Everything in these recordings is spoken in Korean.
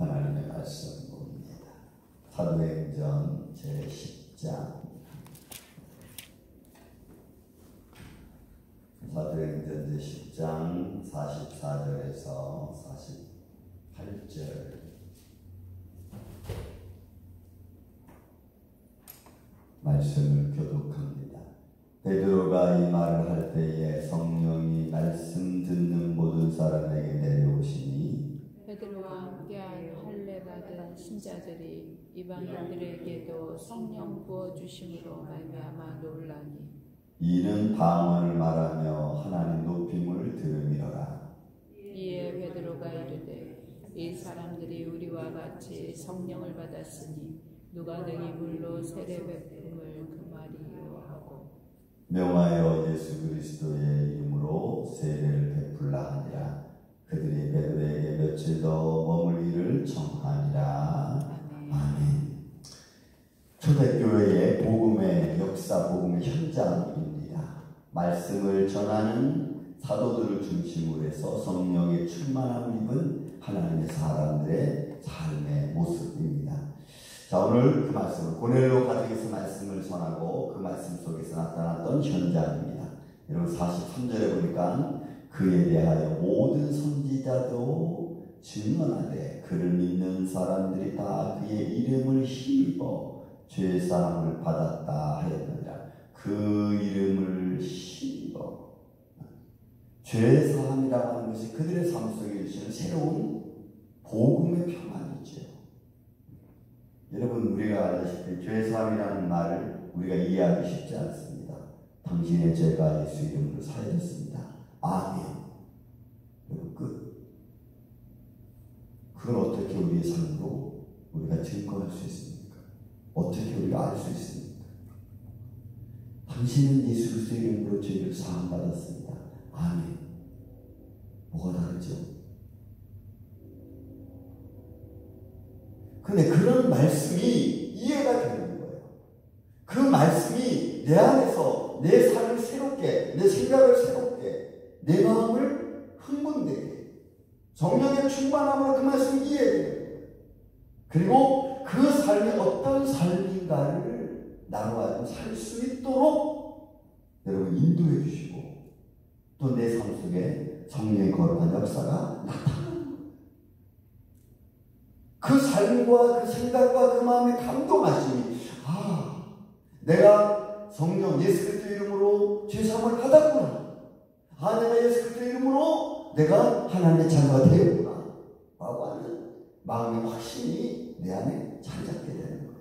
하나님의 말씀 봅니다. 사도행전 제10장 사도행전 제10장 44절에서 48절 말씀을 교독합니다. 베드로가 이 말을 할 때에 성령이 말씀 듣는 모든 사람에게 내려오시니 베드로와 함께한 할례 받은 신자들이 이방인들에게도 성령 부어 주심으로 말미암아 놀라니 이는 방언을 말하며 하나님 높임을 들음이로라. 이에 베드로가 이르되 이 사람들이 우리와 같이 성령을 받았으니 누가 능히 물로 세례 베품을 금하리요 하고 명하여 예수 그리스도의 이름으로 세례를 베풀라 하니라. 그들이 베드로에게 며칠 더 머물기를 청하니라. 아멘. 초대교회의 복음의 역사, 복음의 현장입니다. 말씀을 전하는 사도들을 중심으로 해서 성령의 충만함을 입은 하나님의 사람들의 삶의 모습입니다. 자, 오늘 그 말씀을 고넬로 가족에서 말씀을 전하고 그 말씀 속에서 나타났던 현장입니다. 여러분 43절에 보니까 그에 대하여 모든 선지자도 증언하되 그를 믿는 사람들이 다 그의 이름을 힘입어 죄 사함을 받았다 하였느니라. 그 이름을 힘입어 죄 사함이라고 하는 것이 그들의 삶 속에 주시는 새로운 복음의 평안이죠. 여러분 우리가 알다시피 죄 사함이라는 말을 우리가 이해하기 쉽지 않습니다. 당신의 죄가 예수 이름으로 사해졌습니다. 아멘. 여러분 끝. 그걸 어떻게 우리의 삶으로 우리가 증거할 수 있습니까? 어떻게 우리가 알 수 있습니까? 당신은 예수 그리스도 이름으로 죄를 사함 받았습니다. 아멘. 뭐가 다르죠? 근데 그런 말씀이 이해가 되는 거예요. 그 말씀이 내 안에서 내 삶을 새롭게, 내 생각을 새롭게, 내 마음을 흥분되게, 정령의 충만함으로 그 이해되는 거예요. 그리고 그 삶이 어떤 삶인가를 나로 하여금 살수 있도록 여러분 인도해 주시고 또 내 삶 속에 성령의 거룩한 역사가 나타나는 거예요. 그 삶과 그 생각과 그 마음에 감동하시니 아 내가 성령 예수 그리스도 이름으로 죄사함을 받았구나. 아 내가 예수 그리스도 이름으로 내가 하나님의 자녀가 되었구나. 라고 하는 마음의 확신이 내 안에 자리 잡게 되는 거예요.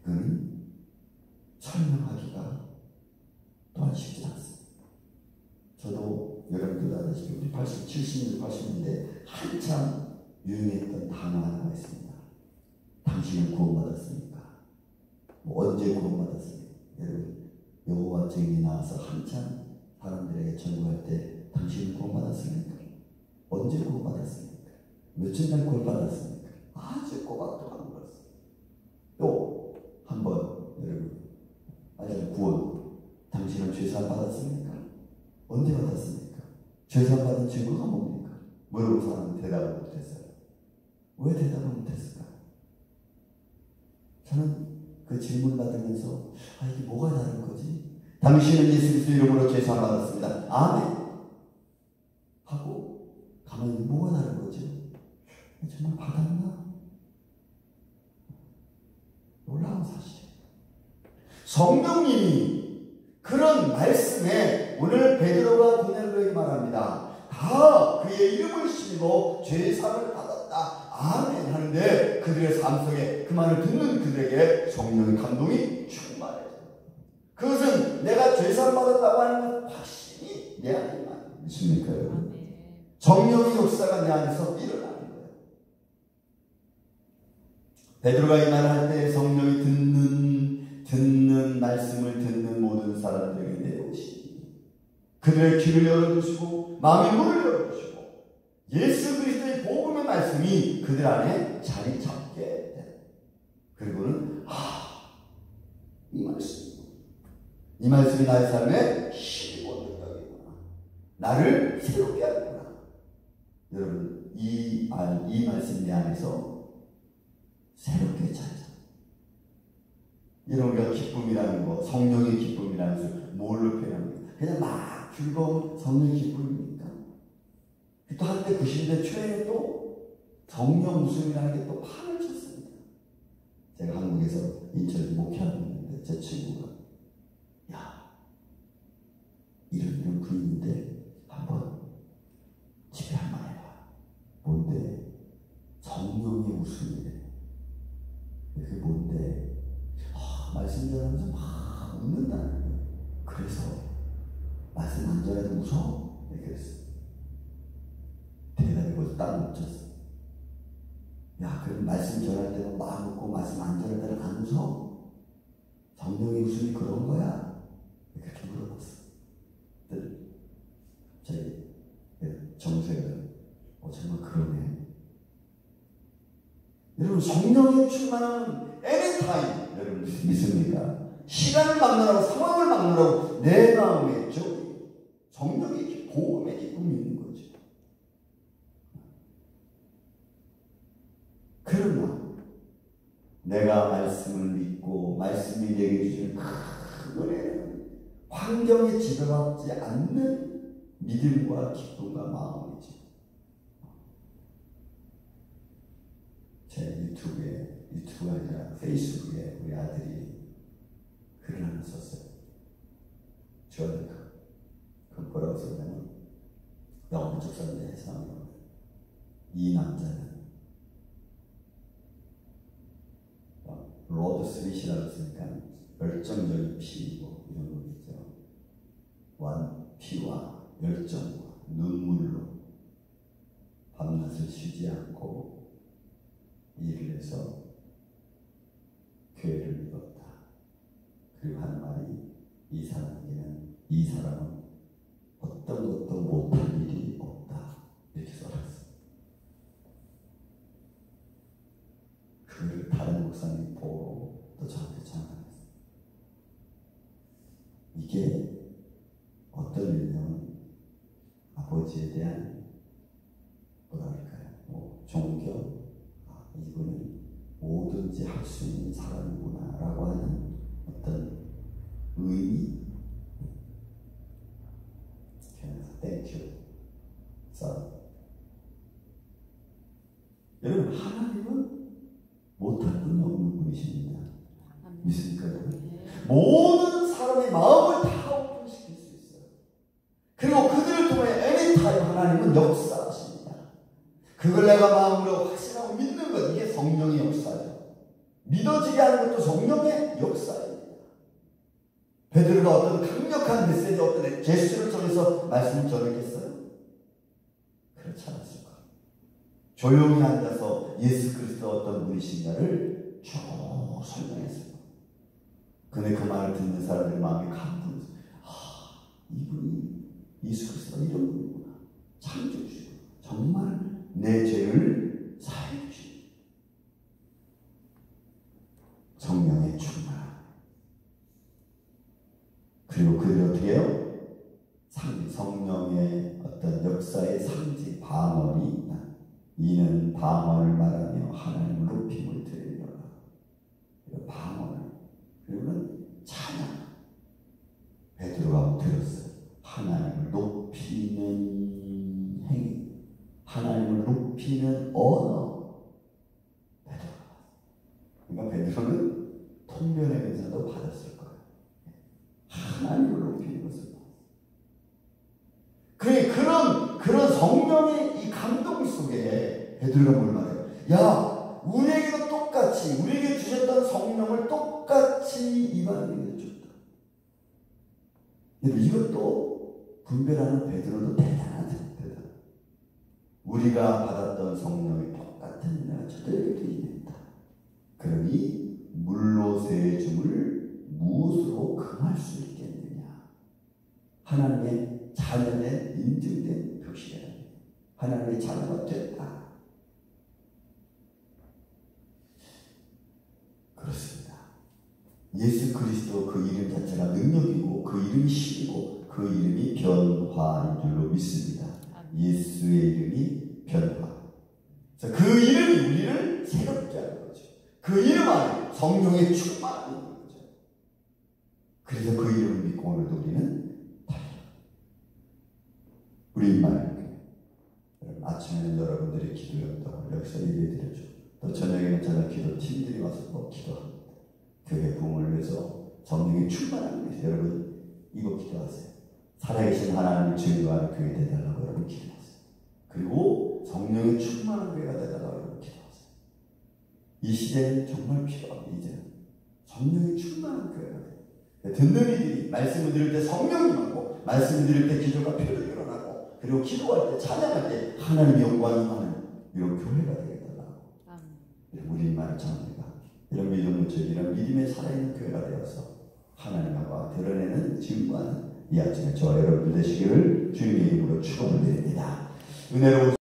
이거는 설명하기가 또한 쉽지 않습니다. 저도 여러분들 아시다시피 우리 80, 70년, 80년대 한참 유행했던 단어 하나가 있습니다. 당신은 구원받았습니까? 뭐 언제 구원받았습니까? 여러분 여호와 증인이 나와서 한참 사람들에게 전도할 때 당신은 구원받았습니까? 언제 구원받았습니까? 며칠 날 구원받았습니까? 아주 꼬박꼬박 물었어요. 또 한 번 여러분 아직 구원 당신은 죄사함 받았습니까? 언제 받았습니까? 죄사함 받은 증거가 뭡니까? 물어본 사람은 대답을 못했어요. 왜 대답을 못했을까요? 저는 그 질문 받으면서 아 이게 뭐가 다른 거지? 당신은 예수 그리스도 이름으로 죄사함 받았습니다. 아멘. 하고 가만히 뭐가 다른 거지? 정말 받았나? 놀라운 사실. 성령님이 그런 말씀에 오늘 베드로가 고넬로에게 말합니다. 다 그의 이름을 심고 죄사함을 받았다. 아멘 하는데 그들의 삶 속에 그 말을 듣는 그들에게 성령의 감동이 충만해요. 그것은 내가 죄사함 받았다고 하는 확신이 내 안에 있습니까 여러분? 아멘. 성령의 역사가 내 안에서 일어나는 거예요. 베드로가 이 말을 할 때 성령이 듣는 듣는 말씀을 듣는 모든 사람들에게 내려오시니 그들의 귀를 열어주시고 마음의 문을 열어주시고 예수 말씀이 그들 안에 자리 잡게 돼. 그리고는 아 이 말씀 이 말씀이 나의 삶에 힘이 얻는다구나 나를 새롭게 하는구나 여러분 이, 아, 이 말씀 내 안에서 새롭게 찾아. 이런 우리가 기쁨이라는 거, 성령의 기쁨이라는 것을 뭘로 표현합니까? 그냥 막 즐거운 성령의 기쁨입니까? 또 한때 90대 초에 또 성령 웃음이라는 게 또 판을 쳤습니다. 제가 한국에서 인천에 목회하고 있는데 제 친구가 야 이런 이런 분인데 한번 집에 한번 해봐. 뭔데? 성령의 웃음이래. 그게 뭔데? 아, 말씀 전하면서 막 웃는다는 거예요. 그래서 말씀 안 전해도? 네, 그랬어. 대답이 벌써 딱 멈췄어. 야, 그럼 말씀 전할 때는 마음 웃고 말씀 안 전할 때는 안 웃어? 성령의 웃음이 그런 거야? 그렇게 물어봤어. 저기 정세가 어, 정말 그러네. 여러분 성령의 충만함은 애니타임 여러분 믿습니까? 시간을 막느라고 상황을 막느라고 내 마음에 저 성령의 복음의 기쁨이 있는 거죠. 그러나 내가 말씀을 믿고 말씀이 내게 주시는 큰 은혜는 환경에 지배받지 않는 믿음과 기쁨과 마음이죠. 제 유튜브에 유튜브가 아니라 페이스북에 우리 아들이 글을 하나 썼어요. 저는 그, 그 뭐라고 썼냐면 영어 쪽사인데 해서 이 남자는 로드 스윗이라고 쓰니까 열정적인 피고 이런 거겠죠. 완 피와 열정과 눈물로 밤낮을 쉬지 않고 일을 해서 교회를 믿었다. 그리고 한 말이 이 사람에게는 이 사람은 어떤 것도 못할 일이 없다. 이렇게 써놨어. 그를 다른 목사님이 보고 또 저한테 전화했어. 이게 어떤 일이냐면 아버지에 대한 뭐랄까요? 뭐 존경, 아, 이분은 뭐든지 할 수 있는 사람이구나 라고 하는 어떤 의미. 그래서 Thank you. Sir. 여러분 하나님은 못할 분이 없는 분이십니다. 믿습니까? 모든 사람의 마음을 다 오픈시킬 수 있어요. 그리고 그들을 통해 anytime 하나님은 역사하십니다. 그걸 내가 마음으로 확신하고 믿는 것 이게 성령의 역사죠. 믿어지게 하는 것도 성령의 역사입니다. 베드로가 어떤 강력한 메시지 어떤 제스처를 통해서 말씀을 전했겠어요? 그렇지 않았을 거예요. 조용히 앉아서 예수 그리스도 어떤 분이신가를 쭉 설명했어요. 근데 그 말을 듣는 사람들의 마음이 감동했어요. 아, 이분이 예수 그리스도가 이런 분이구나. 창조주시고 정말 내 죄를 사해 주시고 성령의 충만. 그리고 그들이 어떻게 해요? 상, 성령의 어떤 역사의 상징, 방언이 이는 방언을 말하며 하나님을 높임을 드리려라. 방언을. 그리고는 찬양. 베드로가 들었어요. 하나님을 높이는 행위. 하나님을 높이는 언어. 베드로가. 그러니까 베드로는 통변의 은사도 받았을 거예요. 하나님을 높이는 것을 그의 그런 그런 성령의 이 감동 속에 베드로가 뭘 말해요? 야, 우리에게도 똑같이 우리에게 주셨던 성령을 똑같이 이방인에게 줬다. 이것도 분별하는 베드로도 대단한 대단. 우리가 받았던 성령이 똑같은 은혜가 저들에게도 임했다. 그러니 물로 세줌을 무엇으로 금할 수 있겠느냐? 하나님의 자녀에 인증된 표시라. 하나님의 자녀가 됐다. 예수 그리스도 그 이름 자체가 능력이고 그 이름이 신이고 그 이름이 변화인 줄로 믿습니다. 예수의 이름이 변화. 그래서 그 이름이 우리를 새롭게 하는 거죠. 그 이름 안에 성령의 충만함이 있는 거죠. 그래서 그 이름을 믿고 오늘도 우리는 달려. 우리 여러분 아침에는 여러분들이 기도 연동을 여기서 얘기해 드려줘. 또 저녁에는 저녁 기도 팀들이 와서 또 기도합니다. 교회 부흥을 위해서 성령의 충만함을 위해서 여러분 이거 기도하세요. 살아계신 하나님을 증거하는 교회 되달라고 여러분 기도하세요. 그리고 성령의 충만한 교회가 되달라고 여러분 기도하세요. 이 시대는 정말 필요합니다. 이제는 성령의 충만한 교회가 돼요. 듣는 이들이 말씀을 들을 때 성령이 많고 말씀을 들을 때 기도가 표를 일어나고 그리고 기도할 때 찬양할 때 하나님의 영광이 임하는 이런 교회가 되겠다고 아멘. 우리 말을 전합니다. 저 이런 믿음에 살아있는 교회가 되어서 하나님과 드러내는 증거하는 이 아침에 저 여러분들 되시기를 주님의 이름으로 축원을 드립니다. 은혜로운